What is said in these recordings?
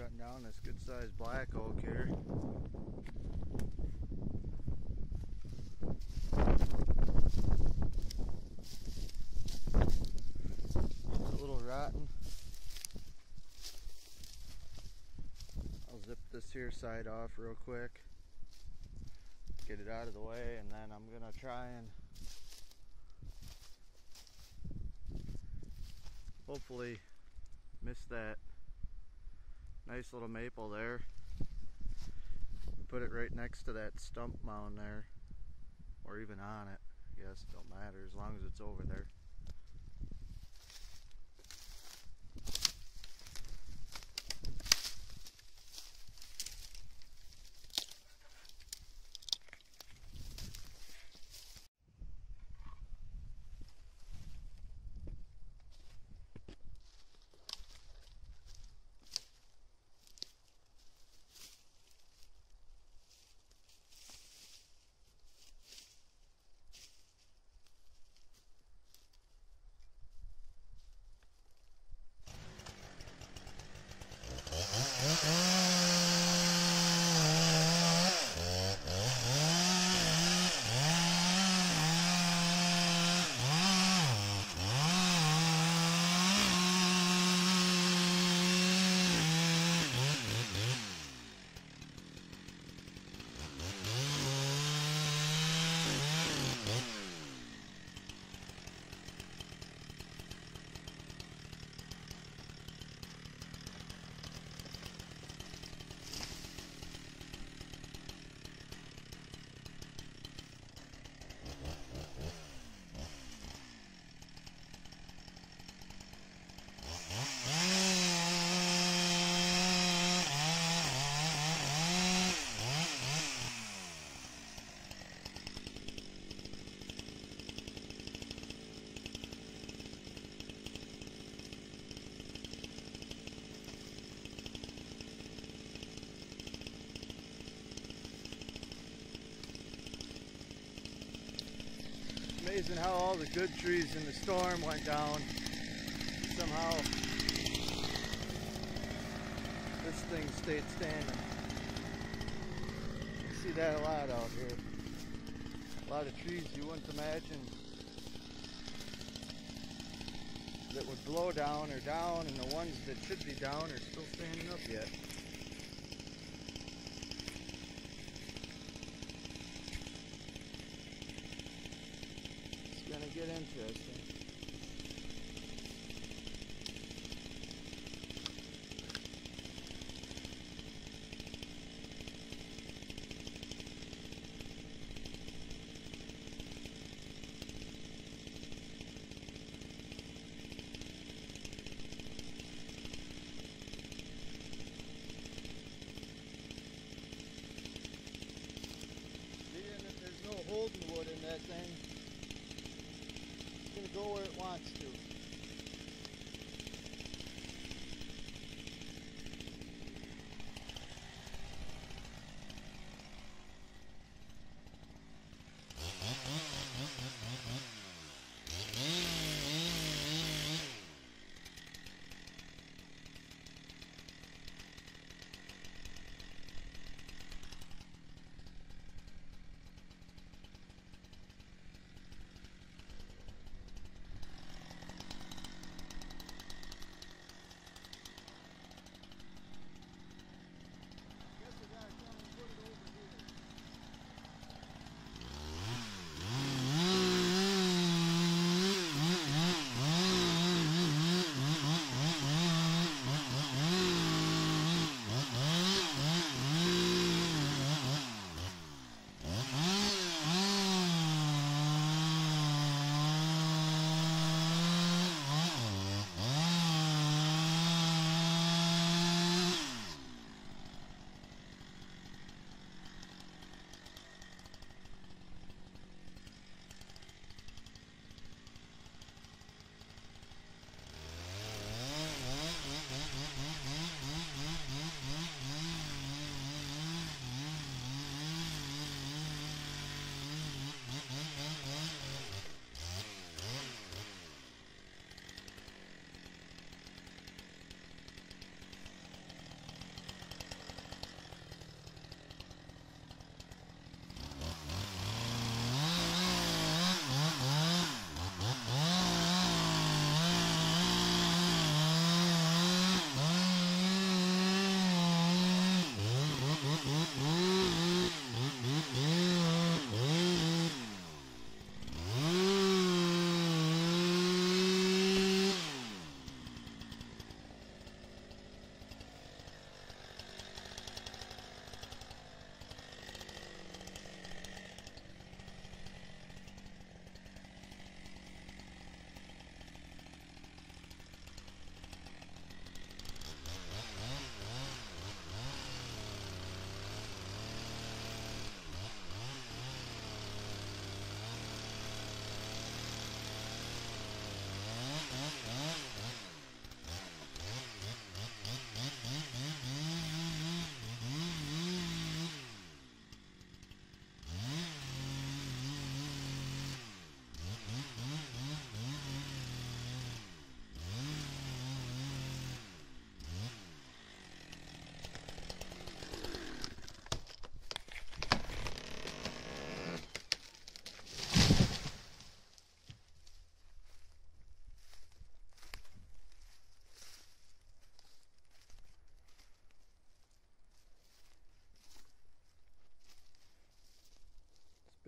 cutting down this good sized black oak here. It's a little rotten. I'll zip this here side off real quick. Get it out of the way and then I'm gonna try and hopefully miss that nice little maple there. Put it right next to that stump mound there, or even on it. I guess it don't matter as long as it's over there. Amazing how all the good trees in the storm went down. Somehow this thing stayed standing. You see that a lot out here. A lot of trees you wouldn't imagine that would blow down or down and the ones that should be down are still standing up yet. Get interesting. There's no holding wood in that thing go where it wants to.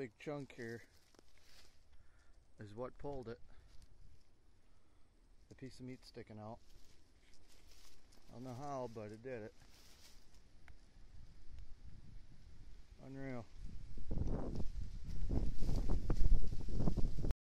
Big chunk here is what pulled it. The piece of meat sticking out. I don't know how, but it did it. Unreal.